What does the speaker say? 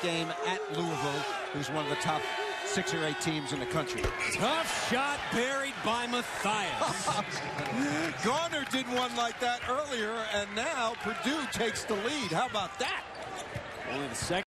Game at Louisville, who's one of the top six or eight teams in the country. Tough shot buried by Mathias. Garner did one like that earlier, and now Purdue takes the lead. How about that? Only the second.